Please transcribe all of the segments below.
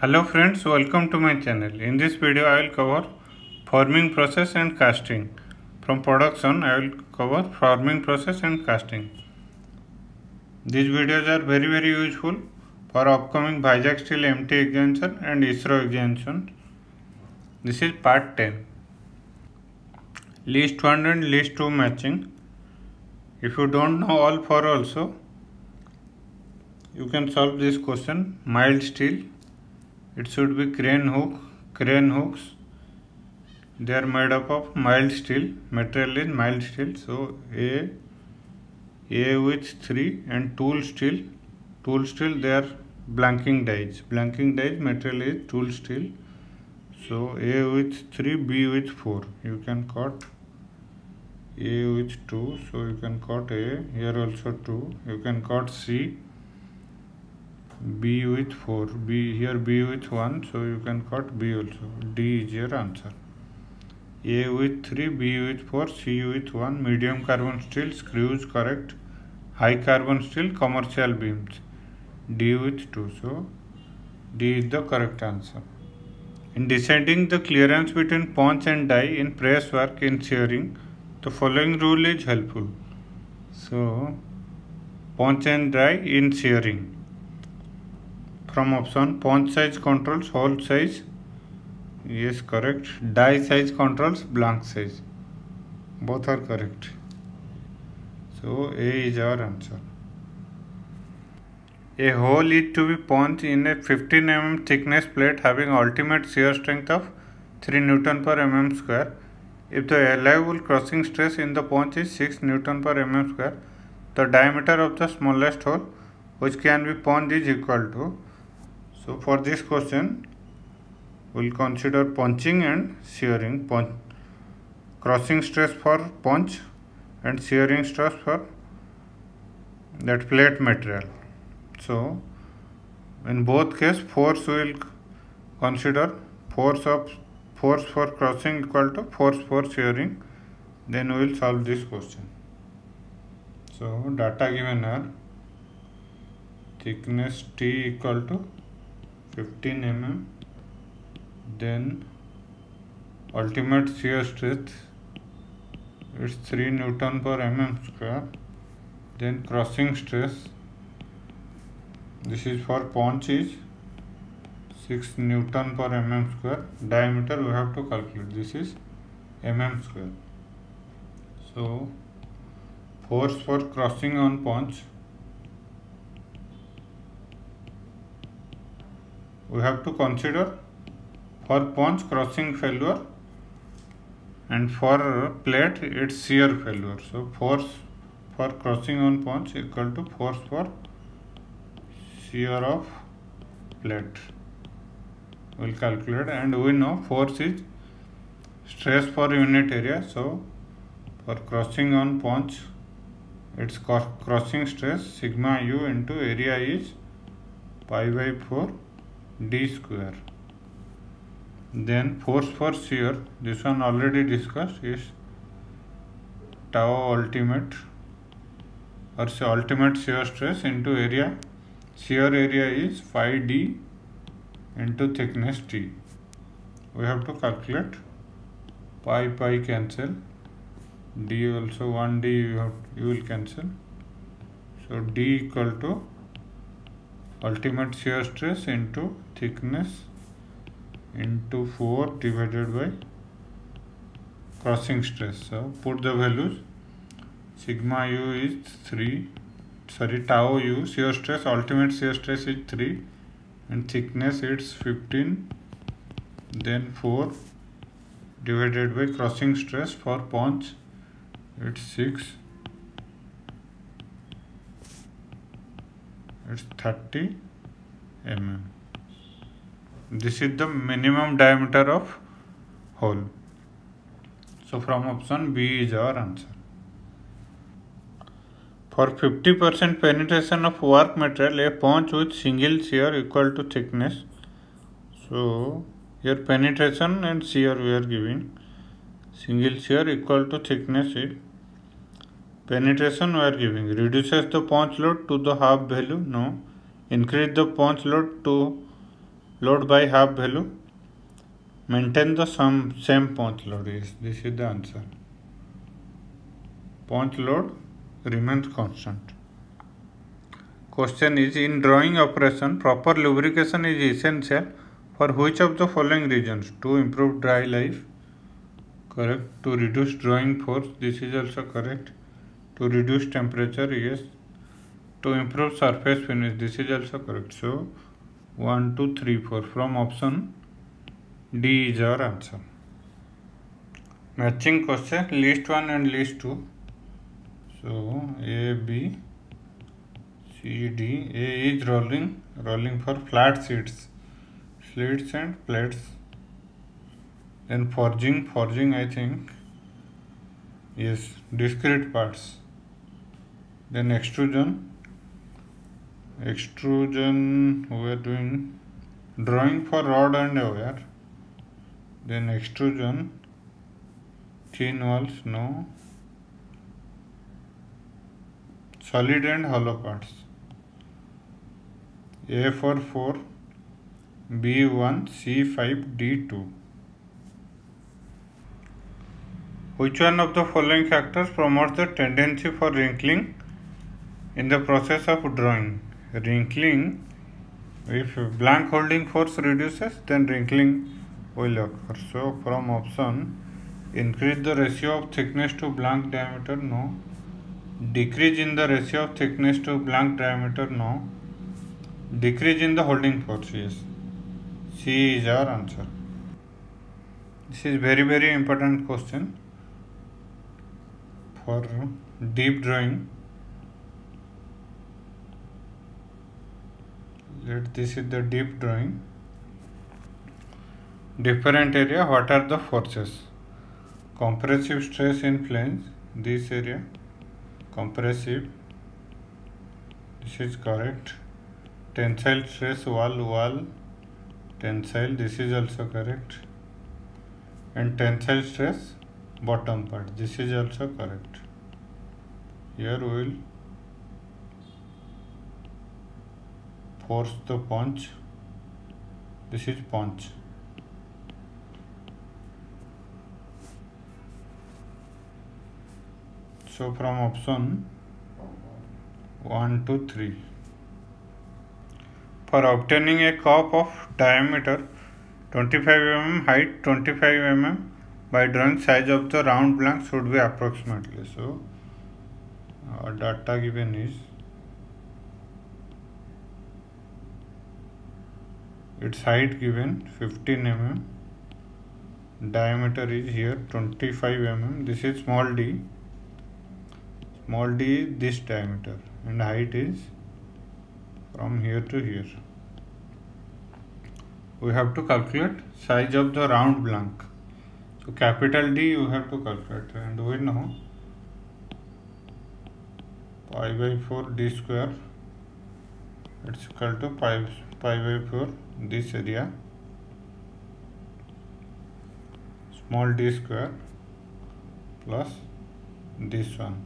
Hello friends, welcome to my channel. In this video I will cover forming process and casting. From production I will cover forming process and casting. These videos are very very useful for upcoming Vizag Steel MT extension and ISRO extension. This is part 10. List 1 and list 2 matching. If you don't know all 4 also, you can solve this question mild steel it should be crane hook crane hooks they are made up of mild steel material is mild steel so a a with 3 and tool steel tool steel they are blanking dies blanking dies material is tool steel so a with 3 b with 4 you can cut a with 2 so you can cut a here also 2 you can cut c b with 4 b here b with 1 so you can cut b also d is your answer a with 3 b with 4 c with 1 medium carbon steel screws correct high carbon steel commercial beams d with 2 so d is the correct answer in deciding the clearance between punch and die in press work in shearing the following rule is helpful so punch and die in shearing from option font size controls whole size yes correct die size controls blank size both are correct so a is our answer a hole is to be punched in a 15 mm thickness plate having ultimate shear strength of 3 newton per mm square. If the allowable crossing stress in the punch is 6 newton per mm square, the diameter of the smallest hole which can be punched is equal to So for this question, we'll consider punching and shearing. Punch, crossing stress for punch and shearing stress for that plate material. So in both case, force will consider force of force for crossing equal to force for shearing. Then we will solve this question. So data given are thickness T equal to 15 mm, then ultimate shear strength is 3 Newton per mm square, then crossing stress, this is for paunch, is 6 Newton per mm square. Diameter we have to calculate, this is mm square. So force for crossing on paunch we have to consider for punch crossing failure and for plate it's shear failure so force for crossing on punch equal to force for shear of plate we'll calculate and we know force is stress for unit area so for crossing on punch, its crossing stress sigma u into area is pi by 4 d square then force for shear this one already discussed is tau ultimate or say ultimate shear stress into area shear area is phi d into thickness t we have to calculate pi pi cancel d also 1d you, have, you will cancel so d equal to ultimate shear stress into thickness into 4 divided by crossing stress so put the values sigma u is 3 sorry tau u shear stress ultimate shear stress is 3 and thickness it's 15 then 4 divided by crossing stress for punch it's 6 it's 30 mm this is the minimum diameter of hole so from option b is our answer for 50% penetration of work material a punch with single shear equal to thickness so here penetration and shear we are giving single shear equal to thickness is Penetration we are giving reduces the punch load to the half value. No. Increase the punch load to load by half value. Maintain the sum, same punch load. Yes, this is the answer. Punch load remains constant. Question is in drawing operation proper lubrication is essential for which of the following reasons to improve dry life correct to reduce drawing force this is also correct to reduce temperature yes to improve surface finish this is also correct so 1 2 3 4 from option D is our answer matching question list 1 and list 2 so A B C D A is rolling rolling for flat sheets, slits and plates then forging forging I think yes discrete parts then extrusion extrusion we are doing drawing for rod and wire then extrusion thin walls no solid and hollow parts a for 4 b1 c5 d2 which one of the following factors promotes the tendency for wrinkling in the process of drawing, wrinkling, if blank holding force reduces, then wrinkling will occur. So from option, increase the ratio of thickness to blank diameter, no. Decrease in the ratio of thickness to blank diameter, no. Decrease in the holding force, yes. C is our answer. This is very very important question for deep drawing. this is the deep drawing different area what are the forces compressive stress in planes this area compressive this is correct tensile stress wall wall tensile this is also correct and tensile stress bottom part this is also correct here we will force the punch. This is punch. So from option 1 to 3. For obtaining a cup of diameter 25 mm, height 25 mm, by drawing size of the round blank should be approximately. So, data given is its height given 15 mm diameter is here 25 mm this is small d small d is this diameter and height is from here to here we have to calculate size of the round blank so capital D you have to calculate and we know pi by 4 d square it's equal to pi, pi by 4 this area small d square plus this one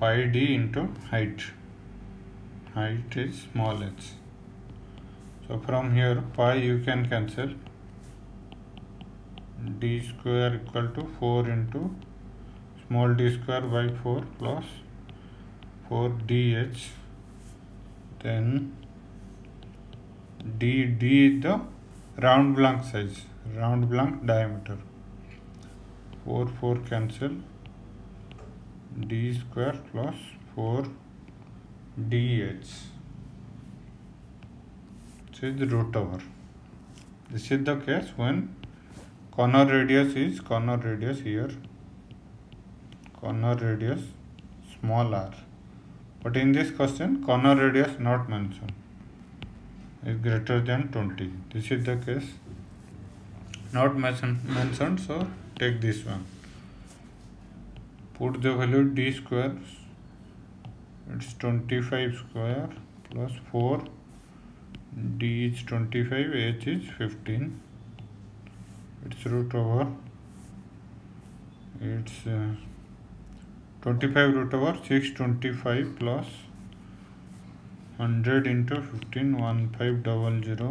pi d into height height is small h so from here pi you can cancel d square equal to 4 into small d square by 4 plus 4 dh then d d is the round blank size round blank diameter 4 4 cancel d square plus 4 dh this is the root over this is the case when corner radius is corner radius here corner radius small r but in this question corner radius not mentioned is greater than 20 this is the case not mentioned, mentioned so take this one put the value d square it's 25 square plus 4 d is 25 h is 15 it's root over it's uh, 25 root over 625 plus 100 into 15 1500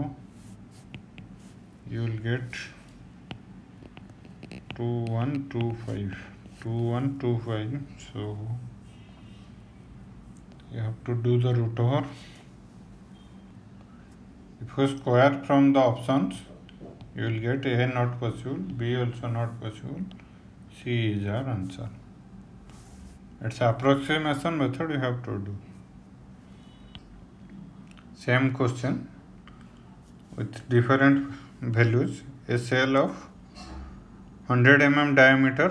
you will get 2125 2125 so you have to do the root over if you square from the options you will get a not possible b also not possible c is our answer it's approximation method you have to do same question with different values a cell of 100 mm diameter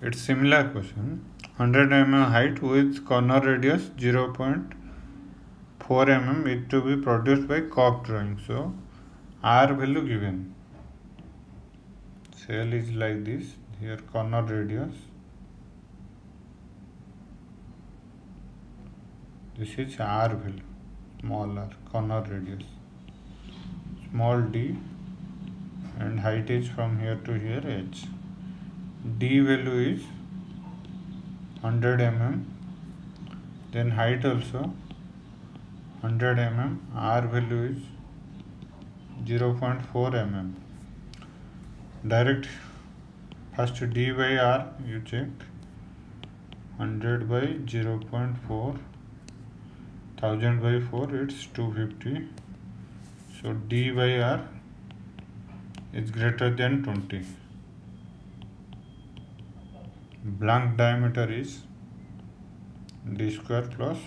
it's similar question 100 mm height with corner radius 0.4 mm it to be produced by cop drawing so r value given cell is like this here corner radius this is R value smaller corner radius small d and height is from here to here h d value is 100 mm then height also 100 mm r value is 0.4 mm direct first d by r you check 100 by 0.4 1000 by 4 it's 250 so d by r is greater than 20 blank diameter is d square plus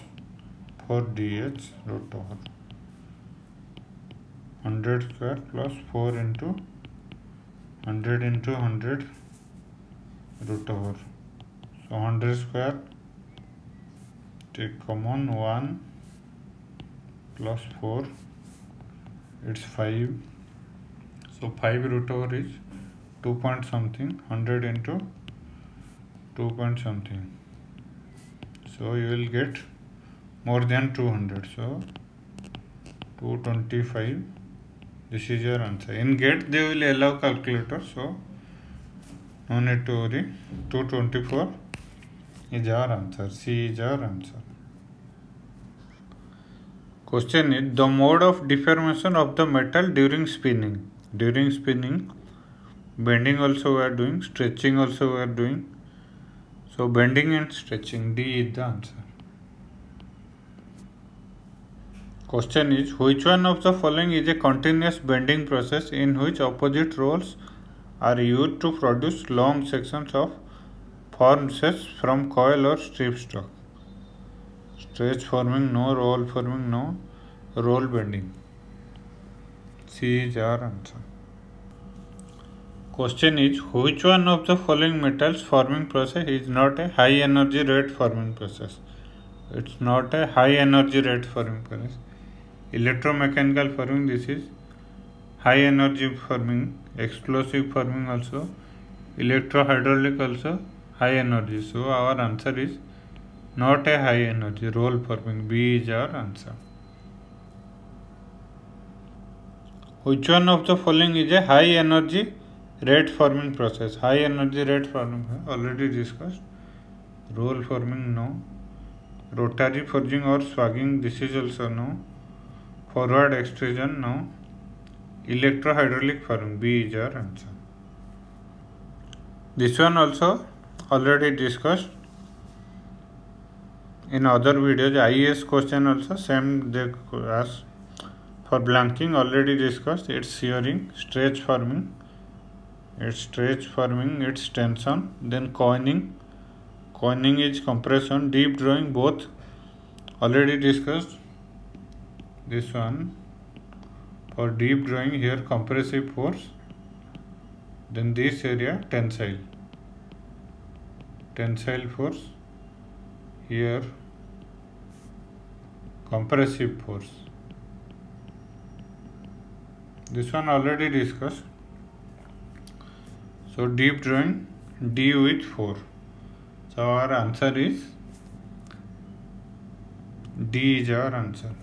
4dh root over 100 square plus 4 into 100 into 100 root over so 100 square take common 1 plus 4 it's 5 so 5 root over is 2 point something 100 into 2 point something so you will get more than 200 so 225 this is your answer in get they will allow calculator so no need to worry 224 is our answer c is our answer Question is the mode of deformation of the metal during spinning. During spinning, bending also we are doing, stretching also we are doing. So bending and stretching, D is the answer. Question is which one of the following is a continuous bending process in which opposite rolls are used to produce long sections of form sets from coil or strip stock stretch forming no roll forming no roll bending c is our answer question is which one of the following metals forming process is not a high energy rate forming process it's not a high energy rate forming process electromechanical forming this is high energy forming explosive forming also electro hydraulic also high energy so our answer is not a high energy roll forming. B is our answer. Which one of the following is a high energy rate forming process? High energy rate forming already discussed. Roll forming no. Rotary forging or swagging this is also no. Forward extrusion no. Electrohydraulic forming B is our answer. This one also already discussed. in other videos IS question also same As for blanking already discussed its shearing stretch forming its stretch forming its tension then coining coining is compression deep drawing both already discussed this one for deep drawing here compressive force then this area tensile tensile force here compressive force this one already discussed so deep drawing D with 4 so our answer is D is our answer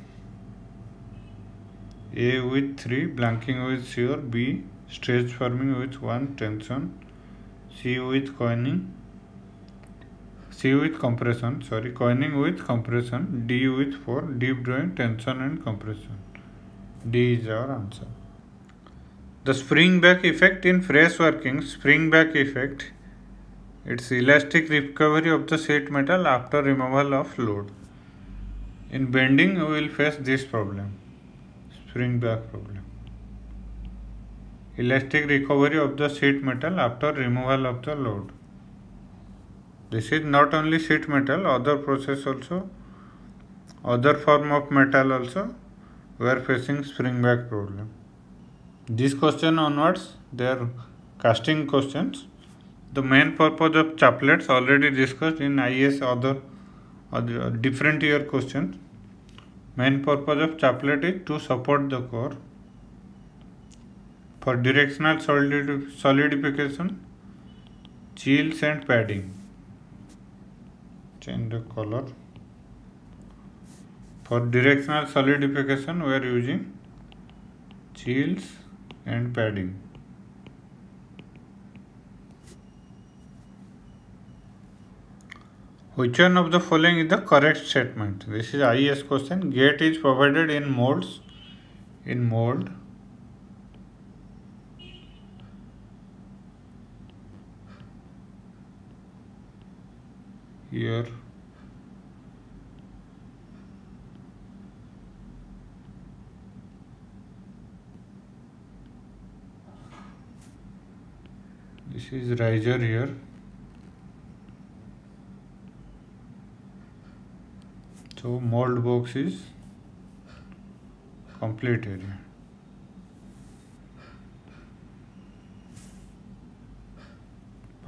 A with 3 blanking with 0 B stretch forming with 1 tension C with coining C with compression, sorry, coining with compression, D with for deep drawing, tension and compression. D is our answer. The spring back effect in fresh working, spring back effect, it's elastic recovery of the sheet metal after removal of load. In bending, we will face this problem, spring back problem. Elastic recovery of the sheet metal after removal of the load. This is not only sheet metal, other process also, other form of metal also, we are facing spring back problem. This question onwards, they are casting questions. The main purpose of chaplets already discussed in IS other, other different year questions. Main purpose of chaplet is to support the core for directional solidif solidification, chills and padding. change the color for directional solidification we are using shields and padding which one of the following is the correct statement this is is question gate is provided in molds in mold here this is riser here so mold box is completed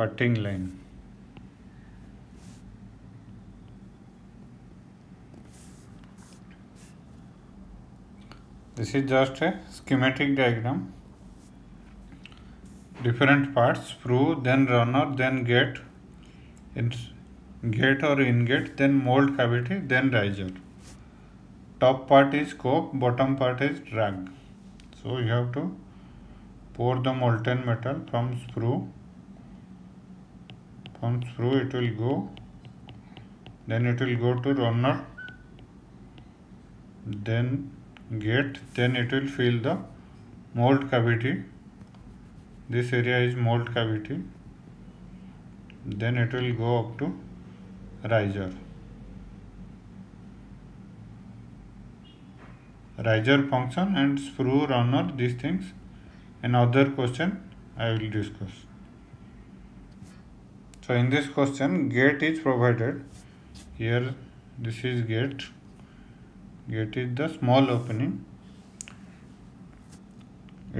parting line this is just a schematic diagram different parts through, then runner then gate in gate or ingot then mold cavity then riser top part is coke bottom part is drag so you have to pour the molten metal from screw from screw it will go then it will go to runner then gate then it will fill the mold cavity this area is mold cavity then it will go up to riser riser function and screw runner these things another question i will discuss so in this question gate is provided here this is gate get is the small opening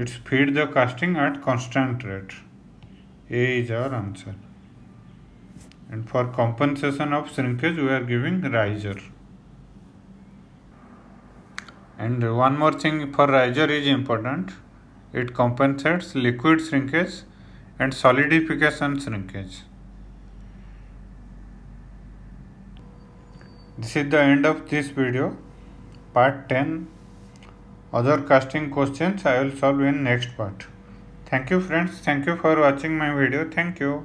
it's feed the casting at constant rate a is our answer and for compensation of shrinkage we are giving riser and one more thing for riser is important it compensates liquid shrinkage and solidification shrinkage this is the end of this video part 10. Other casting questions I will solve in next part. Thank you friends. Thank you for watching my video. Thank you.